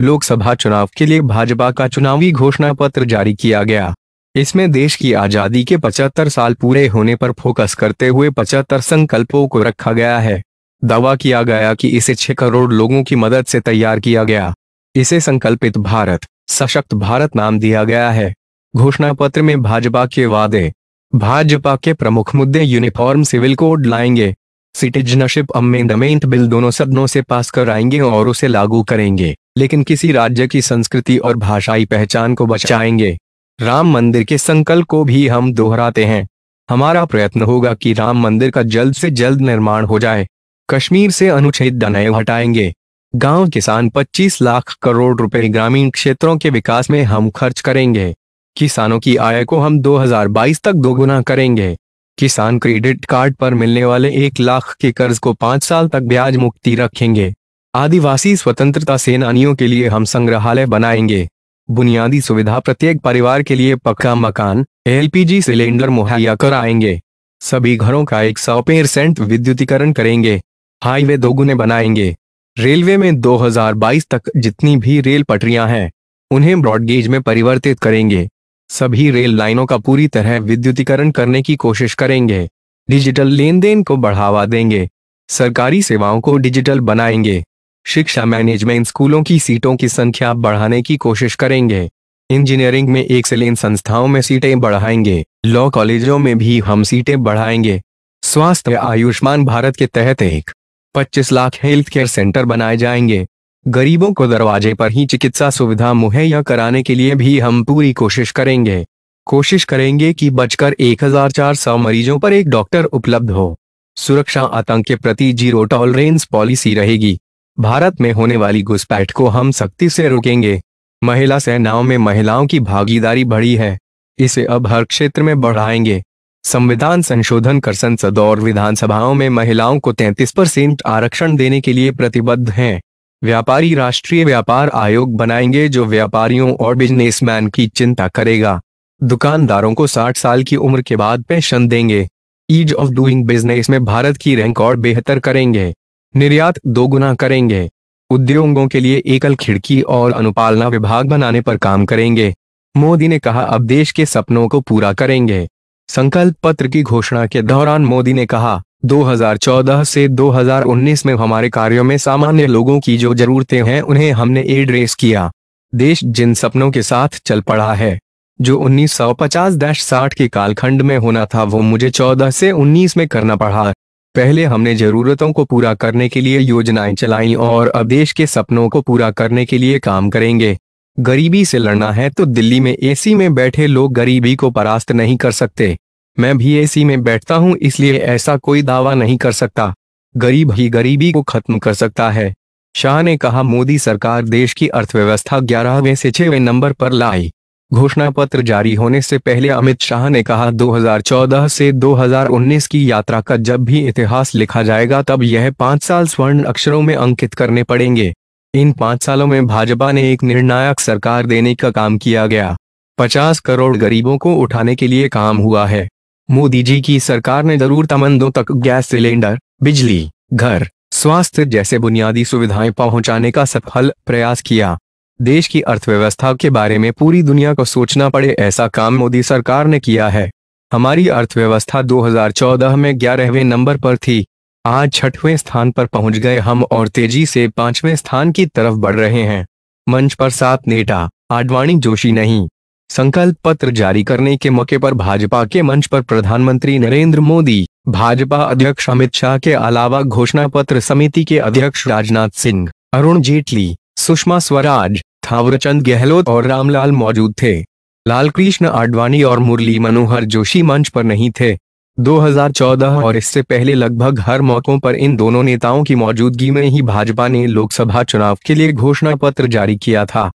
लोकसभा चुनाव के लिए भाजपा का चुनावी घोषणा पत्र जारी किया गया। इसमें देश की आज़ादी के 75 साल पूरे होने पर फोकस करते हुए 75 संकल्पों को रखा गया है। दावा किया गया कि इसे 6 करोड़ लोगों की मदद से तैयार किया गया। इसे संकल्पित भारत, सशक्त भारत नाम दिया गया है। घोषणा पत्र में भाजपा के वादे, भाजपा के प्रमुख मुद्दे यूनिफॉर्म सिविल कोड लाएँगे। सिटीजनशिप अमेंडमेंट बिल दोनों सदनों से पास कराएँगे और उसे लागू करेंगे। लेकिन किसी राज्य की संस्कृति और भाषाई पहचान को बचाएँगे। राम मंदिर के संकल्प को भी हम दोहराते हैं। हमारा प्रयत्न होगा कि राम मंदिर का जल्द से जल्द निर्माण हो जाए। कश्मीर से अनुच्छेद डनय हटाएँगे। गाँव किसान 25 लाख करोड़ रुपए ग्रामीण क्षेत्रों के विकास में हम खर्च करेंगे। किसानों की आय को हम 2022 तक दोगुना करेंगे। किसान क्रेडिट कार्ड पर मिलने वाले एक लाख के कर्ज को पाँच साल तक ब्याज मुक्ति रखेंगे। आदिवासी स्वतंत्रता सेनानियों के लिए हम संग्रहालय बनाएँगे। बुनियादी सुविधा प्रत्येक परिवार के लिए पक्का मकान, एलपीजी सिलेंडर मुहैया कराएँगे। सभी घरों का एक सौ परसेंट विद्युतीकरण करेंगे। हाईवे दोगुने बनाएँगे। रेलवे में 2022 तक जितनी भी रेल पटरियाँ हैं, उन्हें ब्रॉडगेज में परिवर्तित करेंगे। सभी रेल लाइनों का पूरी तरह विद्युतीकरण करने की कोशिश करेंगे। डिजिटल लेन देन को बढ़ावा देंगे। सरकारी सेवाओं को डिजिटल बनाएँगे। शिक्षा मैनेजमेंट स्कूलों की सीटों की संख्या बढ़ाने की कोशिश करेंगे। इंजीनियरिंग में एक्सेलेंट संस्थाओं में सीटें बढ़ाएँगे। लॉ कॉलेजों में भी हम सीटें बढ़ाएँगे। स्वास्थ्य आयुष्मान भारत के तहत एक 25 लाख हेल्थ केयर सेंटर बनाए जाएँगे। गरीबों को दरवाजे पर ही चिकित्सा सुविधा मुहैया कराने के लिए भी हम पूरी कोशिश करेंगे। कोशिश करेंगे कि बचकर 1400 मरीजों पर एक डॉक्टर उपलब्ध हो। सुरक्षा आतंक के प्रति ज़ीरो टॉलरेंस पॉलिसी रहेगी। भारत में होने वाली घुसपैठ को हम सख्ती से रोकेंगे। महिला सेनाओं में महिलाओं की भागीदारी बढ़ी है। इसे अब हर क्षेत्र में बढ़ाएँगे। संविधान संशोधन कर संसद और विधानसभाओं में महिलाओं को 33 परसेंट आरक्षण देने के लिए प्रतिबद्ध हैं। व्यापारी राष्ट्रीय व्यापार आयोग बनाएँगे जो व्यापारियों और बिजनेसमैन की चिंता करेगा। दुकानदारों को 60 साल की उम्र के बाद पेंशन देंगे। ईज ऑफ़ डूइंग बिज़नेस में भारत की रैंक और बेहतर करेंगे। निर्यात दोगुना करेंगे। उद्योगों के लिए एकल खिड़की और अनुपालना विभाग बनाने पर काम करेंगे। मोदी ने कहा, अब देश के सपनों को पूरा करेंगे। संकल्प पत्र की घोषणा के दौरान मोदी ने कहा 2014 से 2019 में हमारे कार्यों में सामान्य लोगों की जो जरूरतें हैं, उन्हें हमने एड्रेस किया। देश जिन सपनों के साथ चल पड़ा है, जो 1950-60 के कालखंड में होना था, वो मुझे 14 से 19 में करना पड़ा। पहले हमने जरूरतों को पूरा करने के लिए योजनाएँ चलाई और अब देश के सपनों को पूरा करने के लिए काम करेंगे। गरीबी से लड़ना है तो दिल्ली में एसी में बैठे लोग गरीबी को परास्त नहीं कर सकते। मैं भी एसी में बैठता हूँ, इसलिए ऐसा कोई दावा नहीं कर सकता। गरीब ही गरीबी को खत्म कर सकता है। शाह ने कहा, मोदी सरकार देश की अर्थव्यवस्था ग्यारहवें से छवें नंबर पर लाई। घोषणा पत्र जारी होने से पहले अमित शाह ने कहा 2014 से 2019 की यात्रा का जब भी इतिहास लिखा जाएगा तब यह पाँच साल स्वर्ण अक्षरों में अंकित करने पड़ेंगे। इन पाँच सालों में भाजपा ने एक निर्णायक सरकार देने का काम किया गया। पचास करोड़ गरीबों को उठाने के लिए काम हुआ है। मोदी जी की सरकार ने जरूरतमंदों तक गैस सिलेंडर, बिजली, घर, स्वास्थ्य जैसे बुनियादी सुविधाएँ पहुँचाने का सफल प्रयास किया। देश की अर्थव्यवस्था के बारे में पूरी दुनिया को सोचना पड़े ऐसा काम मोदी सरकार ने किया है। हमारी अर्थव्यवस्था 2014 में ग्यारहवें नंबर पर थी। आज छठवें स्थान पर पहुँच गए हम और तेज़ी से पाँचवें स्थान की तरफ़ बढ़ रहे हैं। मंच पर सात नेता, आडवाणी जोशी नहीं। संकल्प पत्र जारी करने के मौके पर भाजपा के मंच पर प्रधानमंत्री नरेंद्र मोदी, भाजपा अध्यक्ष अमित शाह के अलावा घोषणा पत्र समिति के अध्यक्ष राजनाथ सिंह, अरुण जेटली, सुषमा स्वराज थावरचंद गहलोत और रामलाल मौजूद थे। लालकृष्ण आडवाणी और मुरली मनोहर जोशी मंच पर नहीं थे। 2014 और इससे पहले लगभग हर मौकों पर इन दोनों नेताओं की मौजूदगी में ही भाजपा ने लोकसभा चुनाव के लिए घोषणा पत्र जारी किया था।